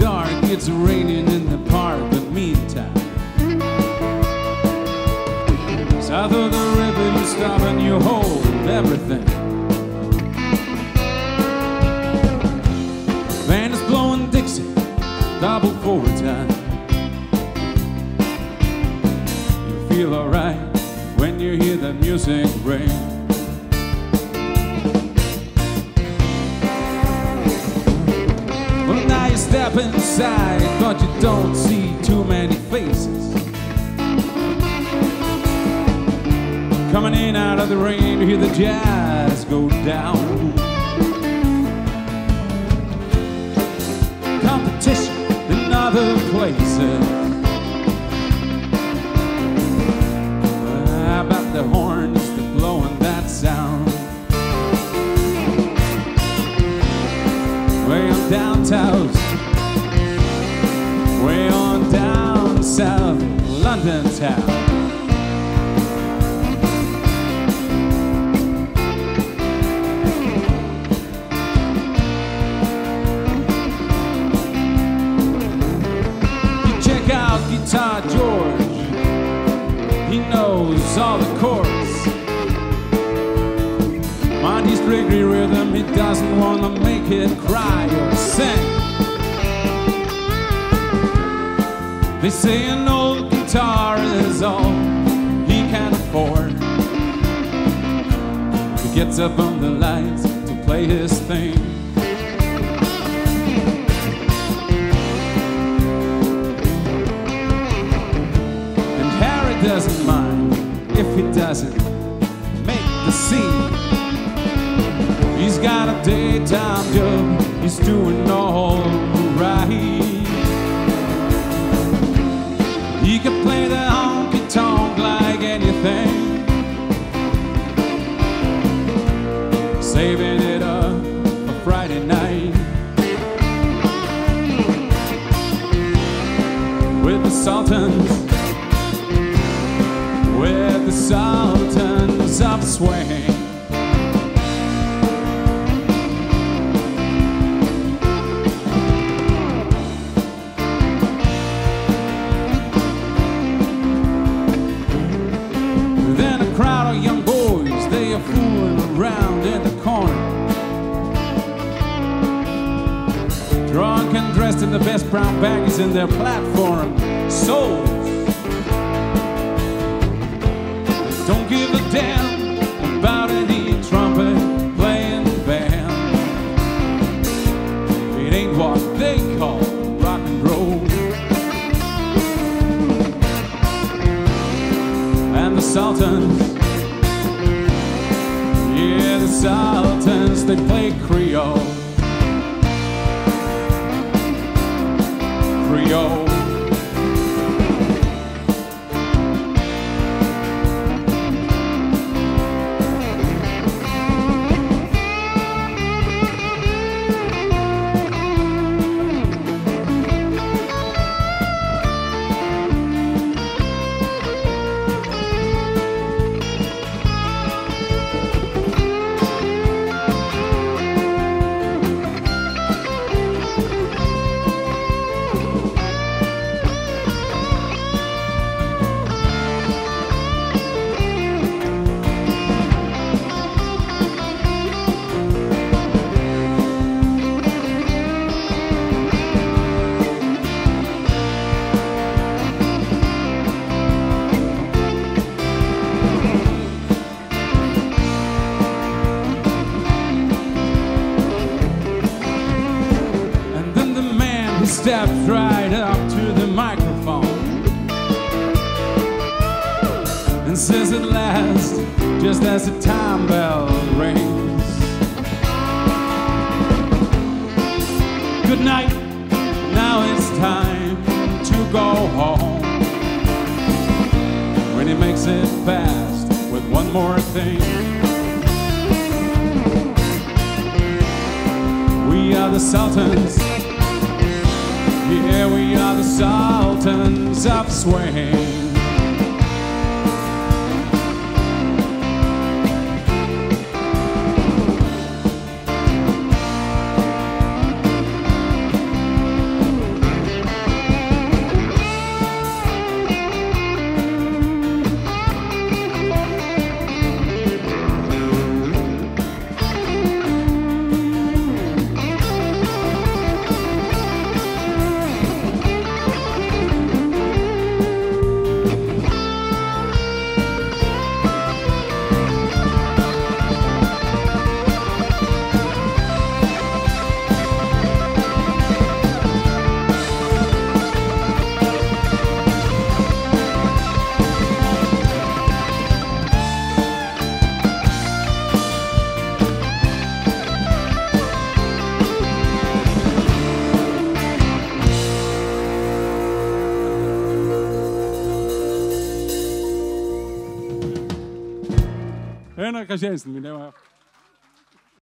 dark, it's raining in the park, but meantime. South of the river, you stop and you hold everything. Band is blowing Dixie, double forward time. You feel alright when you hear that music ring. Step inside, but you don't see too many faces. Coming in out of the rain to hear the jazz go down. Competition in other places. How about the horns that blowing that sound? Way on down London town. You check out Guitar George, he knows all the chords. Monty Strictly rhythm, he doesn't want to make it cry or sing. They say an old gets up on the lights to play his thing. And Harry doesn't mind if he doesn't make the scene. He's got a daytime job, he's doing all With the Sultans, with the Sultans of Swing. Then a crowd of young boys, they are fooling around in the corner. Drunk and dressed in the best brown baggies in their platform soles. Don't give a damn about any trumpet playing band. It ain't what they call rock and roll. and the Sultans. Yeah, the Sultans, they play steps right up to the microphone and says at last, just as the time bell rings, Good night, now it's time to go home. When he makes it fast with one more thing. We are the Sultans. Yeah, we are the Sultans of Swing. Johanna Gajensen.